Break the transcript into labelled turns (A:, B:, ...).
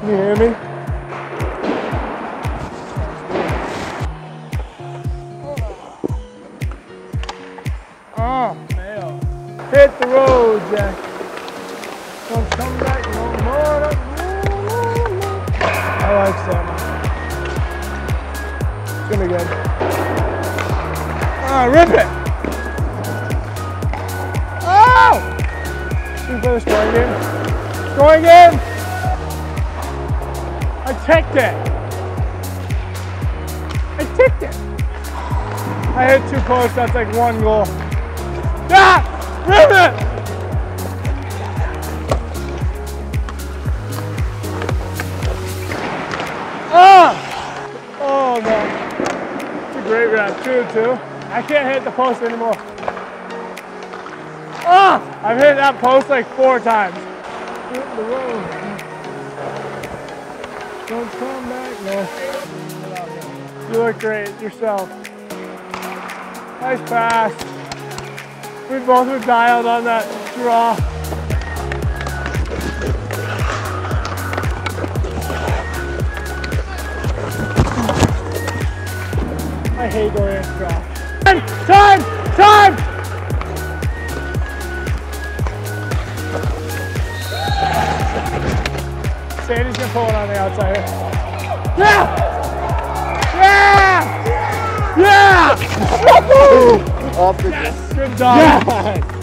A: Can you hear me? Oh, nail. Hit the road, Jack. Don't come back no more. I like that. Gonna be good. Ah, rip it. Oh! Should we play the! I ticked it. I ticked it. I hit too close, that's like one goal. Ah! Rip it! Ah! Oh no. It's a great round. Two two. I can't hit the post anymore. Ah! I've hit that post like four times. Don't come back, no. You look great yourself. Nice pass. We both were dialed on that draw. I hate going in draw. Time! Time! Time! Sandy's gonna pull it on the outside here. Yeah! Yeah! Yeah!
B: Off the
A: Yes! Good job.